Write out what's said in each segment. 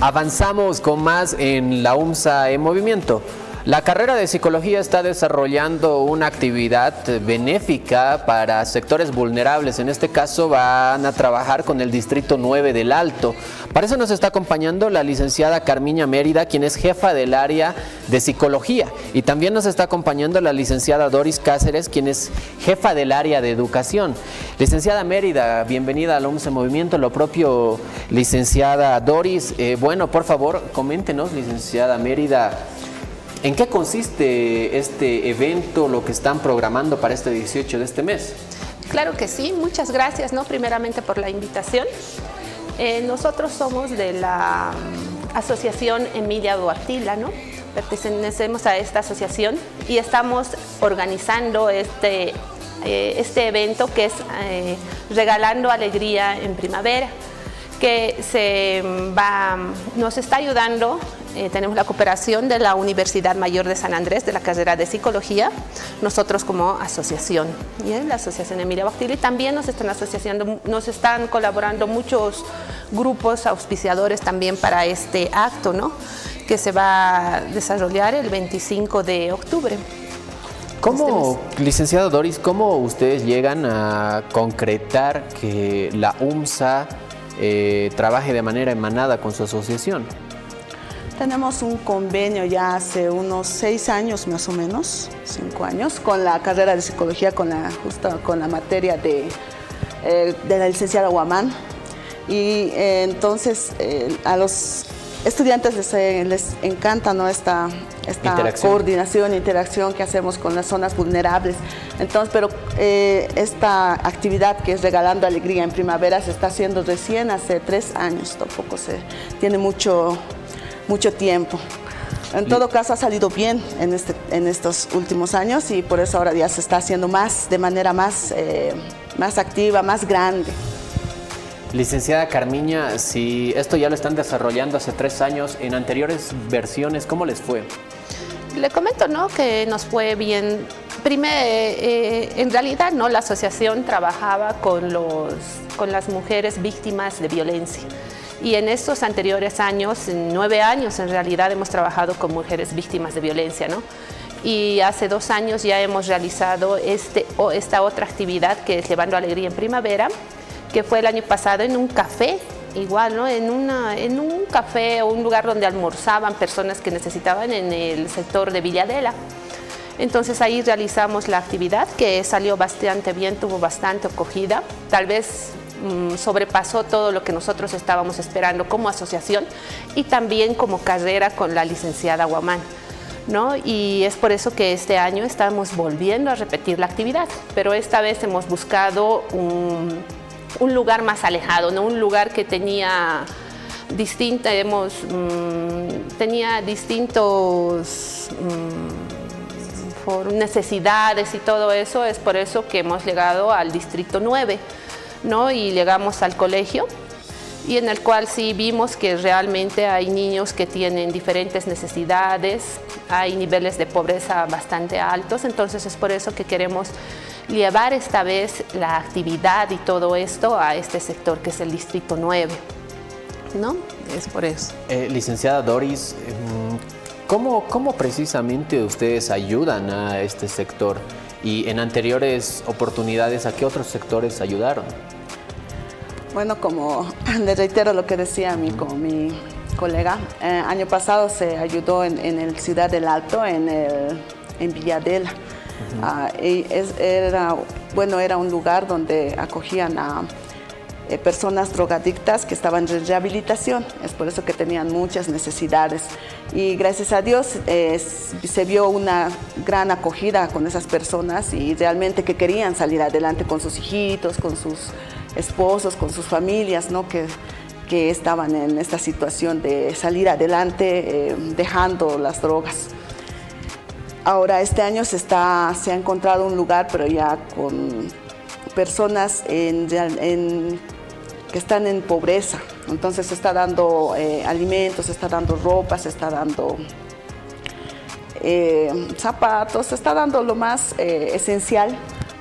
Avanzamos con más en la UMSA en movimiento. La carrera de psicología está desarrollando una actividad benéfica para sectores vulnerables. En este caso van a trabajar con el Distrito 9 del Alto. Para eso nos está acompañando la licenciada Carmiña Mérida, quien es jefa del área de psicología. Y también nos está acompañando la licenciada Doris Cáceres, quien es jefa del área de educación. Licenciada Mérida, bienvenida al OMS Movimiento. Lo propio, licenciada Doris. Eh, bueno, por favor, coméntenos, licenciada Mérida. ¿En qué consiste este evento, lo que están programando para este 18 de este mes? Claro que sí, muchas gracias, ¿no? Primeramente por la invitación. Eh, nosotros somos de la mm, Asociación Emilia Duartila, ¿no? Pertenecemos a esta asociación y estamos organizando este, eh, este evento que es eh, Regalando Alegría en Primavera que se va, nos está ayudando. Eh, tenemos la cooperación de la Universidad Mayor de San Andrés, de la carrera de Psicología, nosotros como asociación, la Asociación Emilia Bactili, también nos están asociando, nos están colaborando muchos grupos auspiciadores también para este acto, ¿no? que se va a desarrollar el 25 de octubre. ¿Cómo, este licenciado Doris, cómo ustedes llegan a concretar que la UMSA eh, trabaje de manera emanada con su asociación? Tenemos un convenio ya hace unos seis años más o menos, cinco años, con la carrera de psicología, con la, justo con la materia de, eh, de la licenciada Guamán. Y eh, entonces a los estudiantes les, les encanta ¿no? esta, esta coordinación e interacción que hacemos con las zonas vulnerables. Entonces, pero eh, esta actividad que es Regalando Alegría en Primavera se está haciendo recién hace tres años, tampoco se tiene mucho, mucho tiempo. En todo caso ha salido bien en, este, en estos últimos años y por eso ahora ya se está haciendo más, de manera más, eh, más activa, más grande. Licenciada Carmiña, si esto ya lo están desarrollando hace tres años, en anteriores versiones, ¿cómo les fue? Le comento ¿no? que nos fue bien. Primero, eh, en realidad no, la asociación trabajaba con, los, con las mujeres víctimas de violencia. Y en estos anteriores años, nueve años en realidad, hemos trabajado con mujeres víctimas de violencia. ¿no? Y hace dos años ya hemos realizado este, esta otra actividad que es Llevando Alegría en Primavera, que fue el año pasado en un café, igual, ¿no? En, una, en un café o un lugar donde almorzaban personas que necesitaban en el sector de Villadela. Entonces ahí realizamos la actividad que salió bastante bien, tuvo bastante acogida, tal vez mm, sobrepasó todo lo que nosotros estábamos esperando como asociación y también como carrera con la licenciada Guamán. ¿No? Y es por eso que este año estamos volviendo a repetir la actividad, pero esta vez hemos buscado un, lugar más alejado, ¿no? un lugar que tenía distinta, hemos, mm, tenía distintos mm, necesidades y todo eso, es por eso que hemos llegado al distrito 9 ¿no? y llegamos al colegio y en el cual sí vimos que realmente hay niños que tienen diferentes necesidades, hay niveles de pobreza bastante altos, entonces es por eso que queremos llevar esta vez la actividad y todo esto a este sector que es el Distrito 9. ¿No? Es por eso. Eh, licenciada Doris, em, ¿cómo, ¿cómo precisamente ustedes ayudan a este sector? Y en anteriores oportunidades, ¿a qué otros sectores ayudaron? Bueno, como le reitero lo que decía mi, mi colega, eh, año pasado se ayudó en, el Ciudad del Alto, en, el, en Villadela. Ah, era, bueno, era un lugar donde acogían a eh, personas drogadictas que estaban en rehabilitación, es por eso que tenían muchas necesidades. Y gracias a Dios se vio una gran acogida con esas personas y realmente que querían salir adelante con sus hijitos, con sus esposos, con sus familias, ¿no? que, que estaban en esta situación de salir adelante eh, dejando las drogas. Ahora este año se, está, se ha encontrado un lugar, pero ya con personas en, están en pobreza. Entonces se está dando eh, alimentos, se está dando ropa, se está dando eh, zapatos, se está dando lo más esencial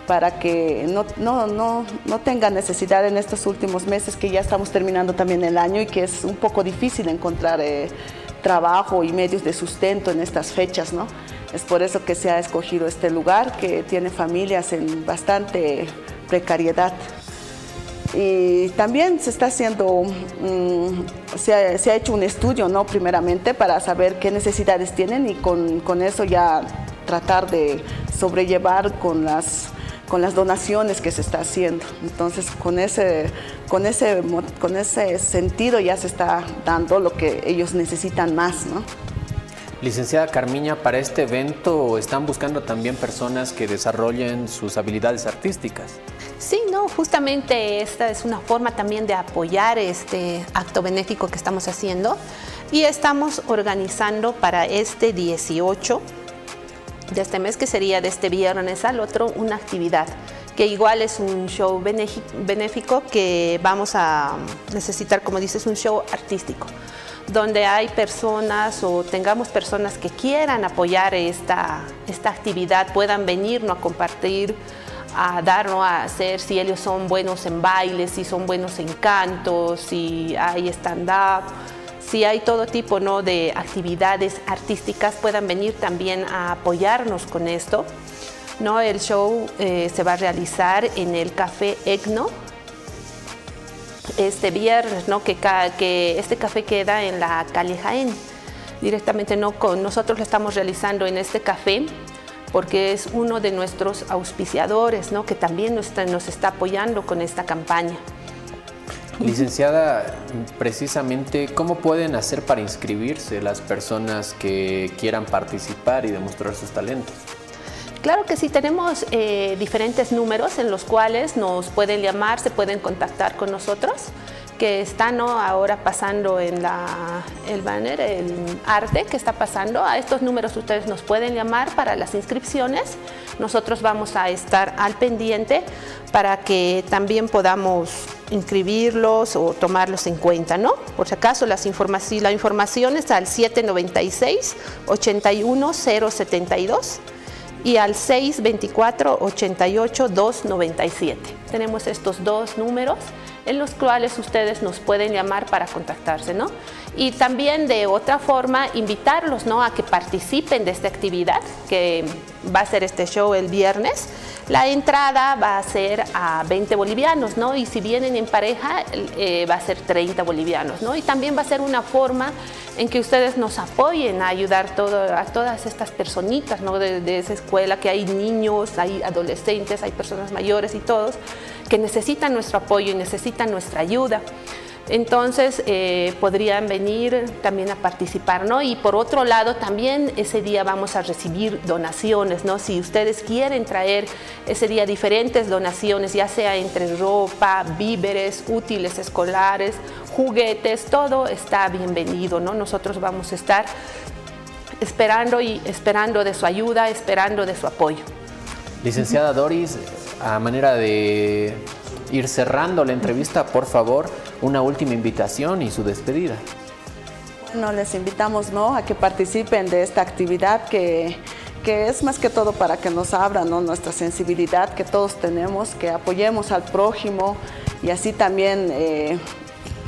para que no, no, no, no tenga necesidad en estos últimos meses que ya estamos terminando también el año y que es un poco difícil encontrar eh, trabajo y medios de sustento en estas fechas, ¿no? Es por eso que se ha escogido este lugar que tiene familias en bastante precariedad. Y también se está haciendo, se, ha, hecho un estudio, ¿no? Primeramente para saber qué necesidades tienen y con, con eso ya tratar de sobrellevar con las con las donaciones que se está haciendo. Entonces, con ese, con ese, con ese sentido ya se está dando lo que ellos necesitan más, ¿no? Licenciada Carmiña, para este evento están buscando también personas que desarrollen sus habilidades artísticas. Sí, no, justamente esta es una forma también de apoyar este acto benéfico que estamos haciendo y estamos organizando para este 18 de este mes, que sería de este viernes al otro, una actividad que igual es un show benéfico que vamos a necesitar, como dices, un show artístico donde hay personas o tengamos personas que quieran apoyar esta, esta actividad, puedan venirnos a compartir, a darnos a hacer, si ellos son buenos en baile, si son buenos en canto, si hay stand-up, si hay todo tipo ¿no? de actividades artísticas, puedan venir también a apoyarnos con esto. ¿no? El show eh, se va a realizar en el Café EGNO, este viernes, ¿no? que, que este café queda en la calle Jaén. Directamente no con nosotros lo estamos realizando en este café porque es uno de nuestros auspiciadores, ¿no? que también nos está, nos está apoyando con esta campaña. Licenciada, precisamente, ¿cómo pueden hacer para inscribirse las personas que quieran participar y demostrar sus talentos? Claro que sí, tenemos eh, diferentes números en los cuales nos pueden llamar, se pueden contactar con nosotros, que están ahora pasando en la, el banner, el arte que está pasando. A estos números ustedes nos pueden llamar para las inscripciones. Nosotros vamos a estar al pendiente para que también podamos inscribirlos o tomarlos en cuenta, ¿no? Por si acaso las la información está al 796 81072 y al 624-88-297. Tenemos estos dos números en los cuales ustedes nos pueden llamar para contactarse, ¿no? Y también de otra forma invitarlos, ¿no? A que participen de esta actividad que va a ser este show el viernes. La entrada va a ser a 20 bolivianos, ¿no? Y si vienen en pareja, eh, va a ser 30 bolivianos, ¿no? Y también va a ser una forma en que ustedes nos apoyen a ayudar a todas estas personitas, ¿no? De, de esa escuela, que hay niños, hay adolescentes, hay personas mayores y todos, que necesitan nuestro apoyo y necesitan nuestra ayuda entonces eh, podrían venir también a participar, ¿no? Y por otro lado, también ese día vamos a recibir donaciones, ¿no? Si ustedes quieren traer ese día diferentes donaciones, ya sea entre ropa, víveres, útiles escolares, juguetes, todo está bienvenido, ¿no? Nosotros vamos a estar esperando y esperando de su ayuda, esperando de su apoyo. Licenciada Doris, a manera de ir cerrando la entrevista, por favor, una última invitación y su despedida. Bueno, les invitamos ¿no? a que participen de esta actividad que, que es más que todo para que nos abran ¿no? nuestra sensibilidad que todos tenemos, que apoyemos al prójimo y así también eh,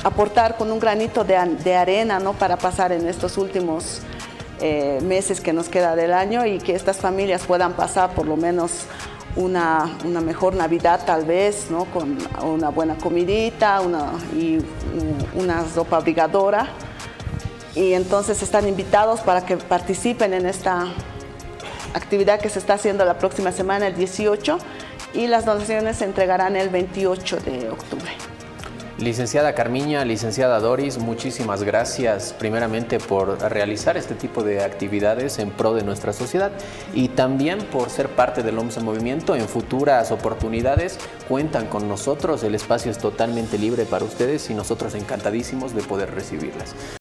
aportar con un granito de, arena ¿no? para pasar en estos últimos eh, meses que nos queda del año y que estas familias puedan pasar por lo menos una, una, mejor Navidad tal vez, ¿no? con una buena comidita una, y una ropa abrigadora. Y entonces están invitados para que participen en esta actividad que se está haciendo la próxima semana, el 18, y las donaciones se entregarán el 28 de octubre. Licenciada Carmiña, licenciada Doris, muchísimas gracias primeramente por realizar este tipo de actividades en pro de nuestra sociedad y también por ser parte del OMS Movimiento. En futuras oportunidades cuentan con nosotros, el espacio es totalmente libre para ustedes y nosotros encantadísimos de poder recibirlas.